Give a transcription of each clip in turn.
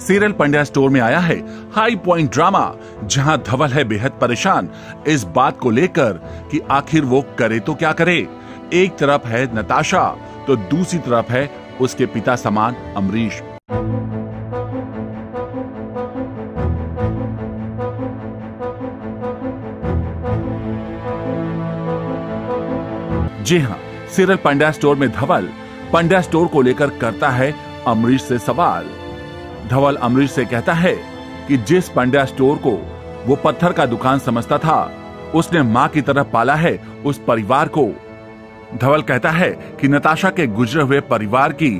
Serial Pandya store में आया है हाई पॉइंट ड्रामा, जहाँ धवल है बेहद परेशान। इस बात को लेकर कि आखिर वो करे तो क्या करे? एक तरफ़ है नताशा तो दूसरी तरफ़ है उसके पिता समान अमरीश। जी हाँ सीरियल पंड्या स्टोर में धवल पंड्या स्टोर को लेकर करता है अमरीश से सवाल। धवल अमरीश से कहता है कि जिस पंड्या स्टोर को वो पत्थर का दुकान समझता था, उसने माँ की तरह पाला है उस परिवार को। धवल कहता है कि नताशा के गुजरे हुए परिवार की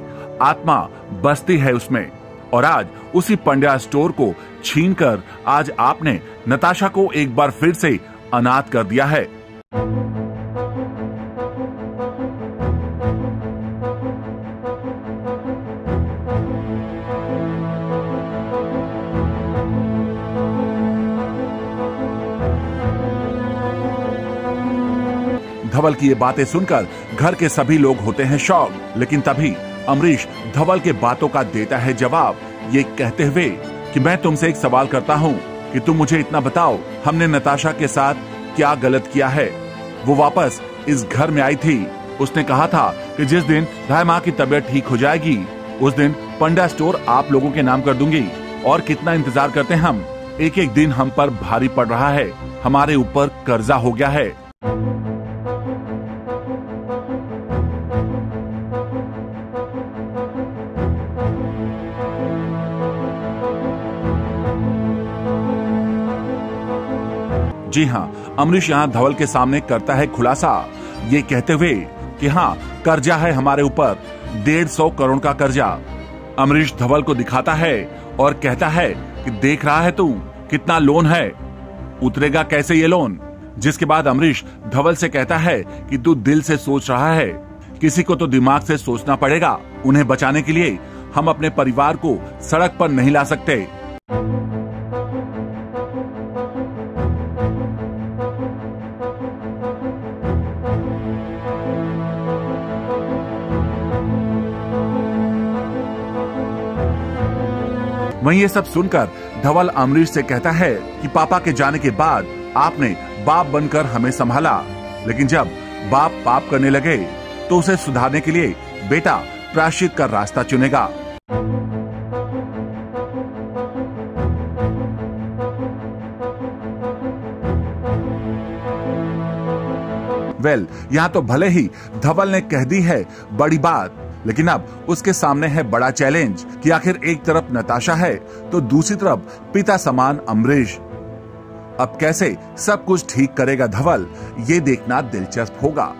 आत्मा बसती है उसमें। और आज उसी पंड्या स्टोर को छीन कर आज आपने नताशा को एक बार फिर से अनाथ कर दिया है। धवल की ये बातें सुनकर घर के सभी लोग होते हैं शौक, लेकिन तभी अमरीश धवल के बातों का देता है जवाब। ये कहते हुए कि मैं तुमसे एक सवाल करता हूँ कि तुम मुझे इतना बताओ, हमने नताशा के साथ क्या गलत किया है? वो वापस इस घर में आई थी। उसने कहा था कि जिस दिन राय माँ की तबीयत ठीक हो जाएगी, उस दिन पंडा स्टोर आप लोगों के नाम कर दूँगी। और कितना इंतज़ार करते हम? एक एक दिन हम पर भारी पड़ रहा है। हमारे ऊपर कर्जा हो गया है। जी हाँ अमरीश यहाँ धवल के सामने करता है खुलासा। ये कहते हुए कि हाँ कर्जा है हमारे ऊपर, डेढ़ सौ करोड़ का कर्जा। अमरीश धवल को दिखाता है और कहता है कि देख रहा है तू, कितना लोन है। उतरेगा कैसे ये लोन? जिसके बाद अमरीश धवल से कहता है कि तू दिल से सोच रहा है। किसी को तो दिमाग से सोचना पड़ेगा। उन्हें बचाने के लिए हम अपने परिवार को सड़क पर नहीं ला सकते। वहीं ये सब सुनकर धवल अमरीश से कहता है कि पापा के जाने के बाद आपने बाप बनकर हमें संभाला। लेकिन जब बाप पाप करने लगे तो उसे सुधारने के लिए बेटा प्राश्चित का रास्ता चुनेगा। वेल well, यहाँ तो भले ही धवल ने कह दी है बड़ी बात। लेकिन अब उसके सामने है बड़ा चैलेंज कि आखिर एक तरफ़ नताशा है तो दूसरी तरफ़ पिता समान अमरीश। अब कैसे सब कुछ ठीक करेगा धवल, ये देखना दिलचस्प होगा।